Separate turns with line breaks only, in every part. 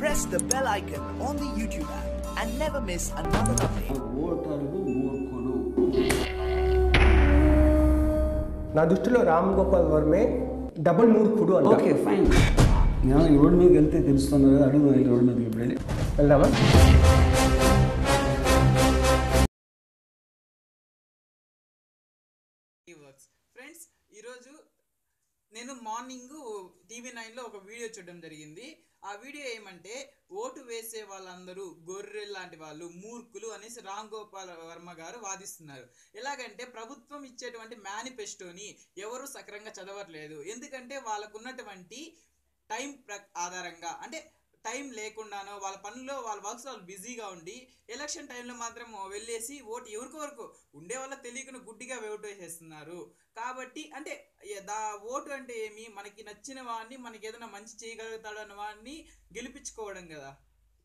press the bell icon on the YouTube app and never miss another update.
నా దృష్టిలో Ram Gopal వర్మే double మూర్ఖుడు అంట.
Okay fine. నేను road మీదకి వెళ్తే తెలుస్తున్నారు కదా అడుగు రోడ్డు మీదకి ఇప్పుడు
వెళ్దామా?
ఫ్రెండ్స్ నేను మార్నింగ్ టీవీ నైన్లో ఒక వీడియో చూడడం జరిగింది. ఆ వీడియో ఏమంటే ఓటు వేసే వాళ్ళందరూ గొర్రె లాంటి వాళ్ళు మూర్ఖులు అనేసి రామ్ గోపాల్ వర్మ గారు వాదిస్తున్నారు. ఎలాగంటే ప్రభుత్వం ఇచ్చేటువంటి మేనిఫెస్టోని ఎవరు సక్రంగా చదవట్లేదు. ఎందుకంటే వాళ్ళకున్నటువంటి టైం ప్ర ఆధారంగా అంటే టైం లేకుండానో వాళ్ళ పనుల్లో వాళ్ళ వర్క్స్ వాళ్ళు బిజీగా ఉండి ఎలక్షన్ టైంలో మాత్రం వెళ్ళేసి ఓటు ఎవరికి వరకు ఉండే వాళ్ళ తెలియకుండా గుడ్డిగా ఓటు వేసేస్తున్నారు కాబట్టి అంటే దా ఓటు అంటే ఏమి? మనకి నచ్చిన వాడిని మనకి ఏదైనా మంచి చేయగలుగుతాడు అన్న వాడిని గెలిపించుకోవడం కదా.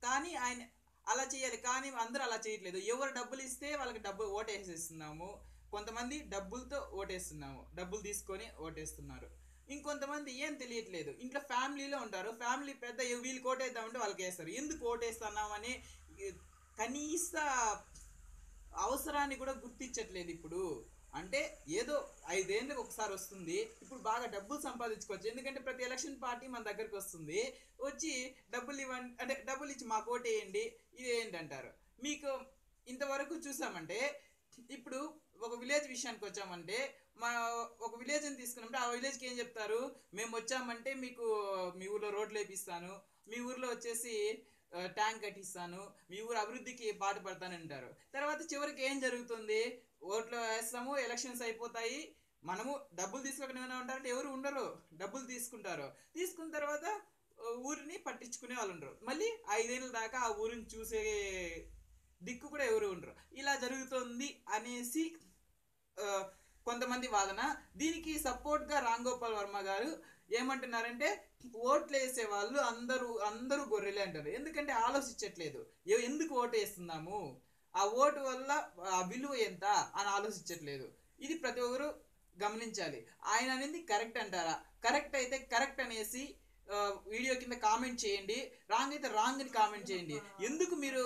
కానీ ఆయన అలా చేయాలి. కానీ అందరూ అలా చేయట్లేదు. ఎవరు డబ్బులు ఇస్తే వాళ్ళకి డబ్బు ఓటేసేస్తున్నాము. కొంతమంది డబ్బులతో ఓటేస్తున్నాము. డబ్బులు తీసుకొని ఓటేస్తున్నారు. ఇంకొంతమంది ఏం తెలియట్లేదు. ఇంట్లో ఫ్యామిలీలో ఉంటారు. ఫ్యామిలీ పెద్ద వీళ్ళు కోటేద్దామంటే వాళ్ళకి వేస్తారు. ఎందుకు కోటేస్తున్నామని కనీస అవసరాన్ని కూడా గుర్తించట్లేదు ఇప్పుడు. అంటే ఏదో ఐదేళ్ళకి ఒకసారి వస్తుంది. ఇప్పుడు బాగా డబ్బులు సంపాదించుకోవచ్చు. ఎందుకంటే ప్రతి ఎలక్షన్ పార్టీ మన దగ్గరికి వస్తుంది. వచ్చి డబ్బులు ఇవ్వండి అంటే డబ్బులు ఇచ్చి మాకు ఓటేయండి ఇది ఏంటంటారు మీకు ఇంతవరకు చూసామంటే ఇప్పుడు ఒక విలేజ్ విషయానికి వచ్చామంటే మా ఒక విలేజ్ని తీసుకున్నప్పుడు ఆ విలేజ్కి ఏం చెప్తారు? మేము వచ్చామంటే మీకు మీ ఊర్లో రోడ్లు వేపిస్తాను మీ ఊర్లో వచ్చేసి ట్యాంక్ కట్టిస్తాను మీ ఊరు అభివృద్ధికి పాటు పడతానంటారు తర్వాత చివరికి ఏం జరుగుతుంది? ఓట్లు వేస్తాము ఎలక్షన్స్ అయిపోతాయి. మనము డబ్బులు తీసుకోకుండా ఏమైనా ఉంటారంటే ఎవరు ఉండరు. డబ్బులు తీసుకుంటారు. తీసుకున్న తర్వాత ఊరిని పట్టించుకునే వాళ్ళు ఉండరు. మళ్ళీ ఐదేళ్ళ దాకా ఆ ఊరిని చూసే దిక్కు కూడా ఎవరు ఉండరు. ఇలా జరుగుతుంది అనేసి కొంతమంది వాదన. దీనికి సపోర్ట్గా రామ్ గోపాల్ వర్మ గారు ఏమంటున్నారంటే ఓట్లు వేసే వాళ్ళు అందరూ అందరూ గొర్రెలే అంటారు. ఎందుకంటే ఆలోచించట్లేదు. ఎందుకు ఓటు వేస్తున్నాము ఆ ఓటు వల్ల ఆ విలువ ఎంత అని ఆలోచించట్లేదు. ఇది ప్రతి ఒక్కరు గమనించాలి. ఆయన అనేది కరెక్ట్ అంటారా? కరెక్ట్ అయితే కరెక్ట్ అనేసి వీడియో కింద కామెంట్ చేయండి. రాంగ్ అయితే రాంగ్ అని కామెంట్ చేయండి. ఎందుకు మీరు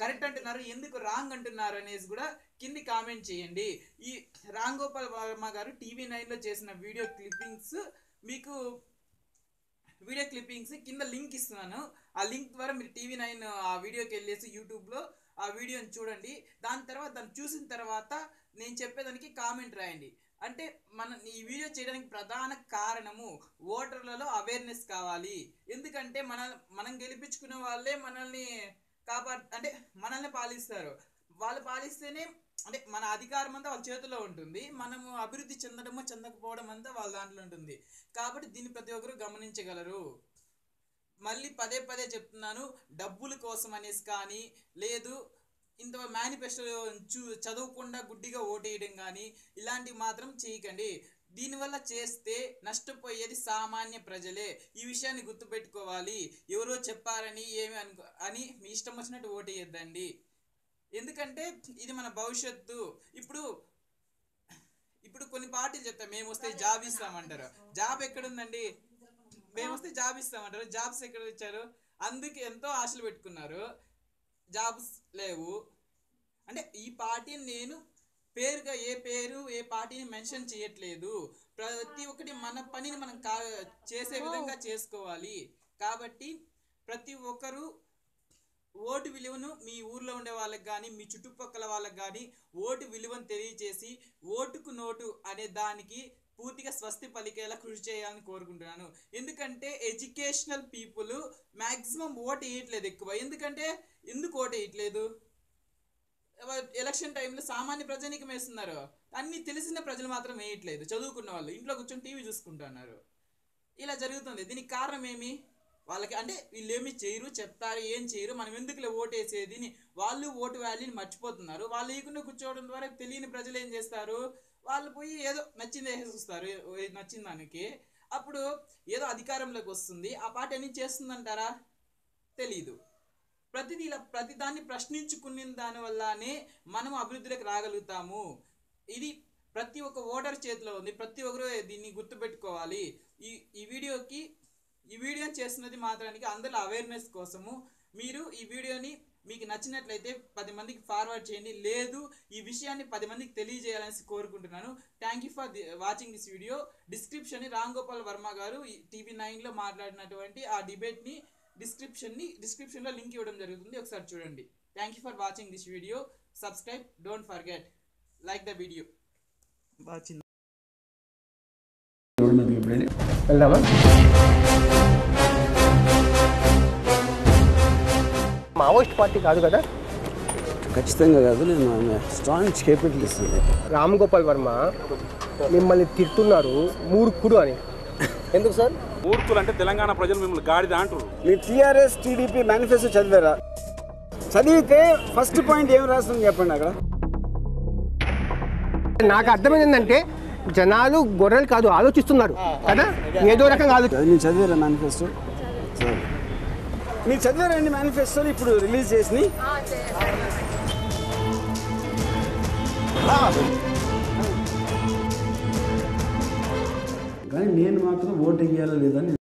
కరెక్ట్ అంటున్నారు? ఎందుకు రాంగ్ అంటున్నారు అనేసి కూడా కింది కామెంట్ చేయండి. ఈ రామ్ గోపాల్ వర్మ గారు టీవీ నైన్లో చేసిన వీడియో క్లిప్పింగ్స్ మీకు వీడియో క్లిప్పింగ్స్ కింద లింక్ ఇస్తున్నాను. ఆ లింక్ ద్వారా మీరు టీవీ నైన్ ఆ వీడియోకి వెళ్ళేసి యూట్యూబ్లో ఆ వీడియోని చూడండి. దాని తర్వాత దాన్ని చూసిన తర్వాత నేను చెప్పేదానికి కామెంట్ రాయండి. అంటే మన ఈ వీడియో చేయడానికి ప్రధాన కారణము ఓటర్లలో అవేర్నెస్ కావాలి. ఎందుకంటే మన మనం గెలిపించుకునే వాళ్ళే మనల్ని కాపా అంటే మనల్ని పాలిస్తారు. వాళ్ళు పాలిస్తేనే అంటే మన అధికారం అంతా వాళ్ళ చేతిలో ఉంటుంది. మనము అభివృద్ధి చెందడము చెందకపోవడం అంతా వాళ్ళ దాంట్లో ఉంటుంది. కాబట్టి దీన్ని ప్రతి ఒక్కరు గమనించగలరు. మళ్ళీ పదే పదే చెప్తున్నాను డబ్బుల కోసం అనేసి కానీ లేదు ఇంత మేనిఫెస్టో చూ చదవకుండా గుడ్డిగా ఓటేయడం కానీ ఇలాంటివి మాత్రం చేయకండి. దీనివల్ల చేస్తే నష్టపోయేది సామాన్య ప్రజలే. ఈ విషయాన్ని గుర్తుపెట్టుకోవాలి. ఎవరో చెప్పారని ఏమి అనుకో అని మీ ఇష్టం వచ్చినట్టు ఓటేయద్దండి. ఎందుకంటే ఇది మన భవిష్యత్తు. ఇప్పుడు ఇప్పుడు కొన్ని పార్టీలు చెప్తాం. మేము వస్తే జాబ్ ఇస్తామంటారు. జాబ్ ఎక్కడుందండి? మేము వస్తే జాబ్ ఇస్తామంటారు. జాబ్స్ ఎక్కడ ఇచ్చారు? అందుకే ఎంతో ఆశలు పెట్టుకున్నారు. జాబ్స్ లేవు. అంటే ఈ పార్టీని నేను పేరుగా ఏ పేరు ఏ పార్టీని మెన్షన్ చేయట్లేదు. ప్రతి ఒక్కటి మన పనిని మనం కా చేసే విధంగా చేసుకోవాలి. కాబట్టి ప్రతి ఒక్కరూ ఓటు విలువను మీ ఊర్లో ఉండే వాళ్ళకి కానీ మీ చుట్టుపక్కల వాళ్ళకి కానీ ఓటు విలువను తెలియచేసి ఓటుకు నోటు అనే దానికి పూర్తిగా స్వస్తి పలికేలా కృషి చేయాలని కోరుకుంటున్నాను. ఎందుకంటే ఎడ్యుకేషనల్ పీపుల్ మ్యాక్సిమం ఓటు వేయట్లేదు ఎక్కువ. ఎందుకంటే ఎందుకు ఓటు వేయట్లేదు? ఎలక్షన్ టైంలో సామాన్య ప్రజానికి వేస్తున్నారు? అన్ని తెలిసిన ప్రజలు మాత్రం వేయట్లేదు. చదువుకున్న వాళ్ళు ఇంట్లో కూర్చొని టీవీ చూసుకుంటున్నారు ఇలా జరుగుతుంది. దీనికి కారణం ఏమి? వాళ్ళకి అంటే వీళ్ళు ఏమి చేయరు చెప్తారు ఏం చేయరు. మనం ఎందుకులే ఓటు వేసేది అని వాళ్ళు ఓటు వాల్యూని మర్చిపోతున్నారు. వాళ్ళు వేయకుండా కూర్చోవడం ద్వారా తెలియని ప్రజలు ఏం చేస్తారు? వాళ్ళు పోయి ఏదో నచ్చింది వేసేస్తారు నచ్చిన దానికి. అప్పుడు ఏదో అధికారంలోకి వస్తుంది. ఆ పార్టీ అన్ని చేస్తుందంటారా? తెలీదు. ప్రతిదీ ఇలా ప్రతిదాన్ని ప్రశ్నించుకునే దాని వల్లనే మనం అభివృద్ధిలోకి రాగలుగుతాము. ఇది ప్రతి ఒక్క ఓటర్ చేతిలో ఉంది. ప్రతి ఒక్కరు దీన్ని గుర్తుపెట్టుకోవాలి. ఈ ఈ వీడియోకి ఈ వీడియోని చేస్తున్నది మాత్రానికి అందరి అవేర్నెస్ కోసము. మీరు ఈ వీడియోని మీకు నచ్చినట్లయితే పది మందికి ఫార్వర్డ్ చేయండి. లేదు ఈ విషయాన్ని పది మందికి తెలియజేయాలని కోరుకుంటున్నాను. Thank you for watching this video description Ram Gopal Varma గారు టీవీ నైన్లో మాట్లాడినటువంటి ఆ డిబేట్ని డిస్క్రిప్షన్ని డిస్క్రిప్షన్లో లింక్ ఇవ్వడం జరుగుతుంది. ఒకసారి చూడండి. Thank you for watching this video subscribe don't forget like the video
ఎప్పుడైనా
వెళ్దామా? మావోయిస్ట్ పార్టీ కాదు కదా?
ఖచ్చితంగా కాదు నేను స్ట్రాంగ్ కేపిటల్ ఇస్తుంది
రామ్ గోపాల్ వర్మ మిమ్మల్ని తిడుతున్నారు మూర్ఖుడు అని. ఎందుకు సార్?
మూర్ఖులు అంటే తెలంగాణ ప్రజలు మిమ్మల్ని గాడిద అంటారు
మీరు టీఆర్ఎస్ టీడీపీ మేనిఫెస్టో చదివారా? చదివితే ఫస్ట్ పాయింట్ ఏం రాస్తుంది చెప్పండి అక్కడ.
నాకు అర్థమైంది ఏంటంటే జనాలు గొర్రెలు కాదు ఆలోచిస్తున్నారు. కదా? ఏదో రకంగా ఆలోచి
చదివారా మేనిఫెస్టో సరే మీరు చదివారండి మేనిఫెస్టోలు ఇప్పుడు రిలీజ్ చేసి కానీ నేను మాత్రం ఓటు వేయాలా లేదని